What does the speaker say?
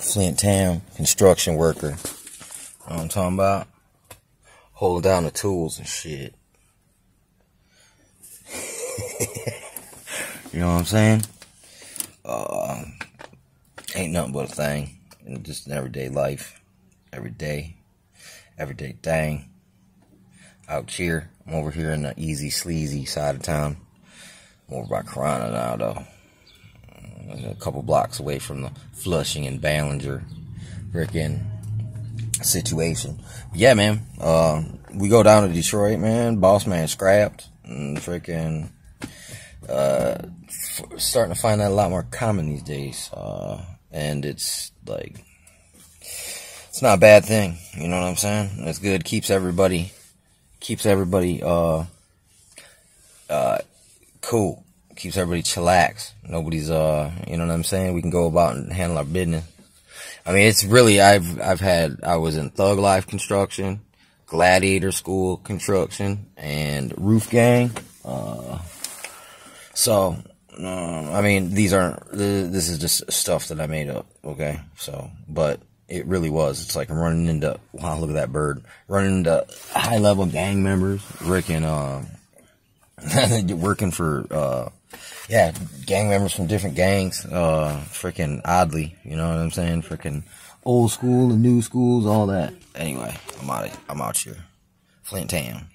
Flint Town construction worker. You know what I'm talking about? Holding down the tools and shit. you know what I'm saying? Uh, ain't nothing but a thing. In just an everyday life. Every day. Everyday thing. Out here. I'm over here in the easy, sleazy side of town. I'm over by Corunna now, though a couple blocks away from the Flushing and Ballenger freaking situation. yeah, man. Uh, we go down to Detroit, man. Boss man scrapped and freaking uh, f- starting to find that a lot more common these days. Uh, and it's like it's not a bad thing. You know what I'm saying? It's good. Keeps everybody keeps everybody uh uh cool keeps everybody chillax. Nobody's, uh, you know what I'm saying? We can go about and handle our business. I mean, it's really, I've, I've had, I was in Thug Life Construction, Gladiator School Construction, and Roof Gang. Uh, so, uh, I mean, these aren't, this is just stuff that I made up, okay? So, but it really was. It's like I'm running into, wow, look at that bird. Running into high level gang members, Rick and, uh, working for, uh, yeah, gang members from different gangs, uh, freaking oddly, you know what I'm saying? Freaking old school and new schools, all that. Anyway, I'm out, I'm out here. Flint Town.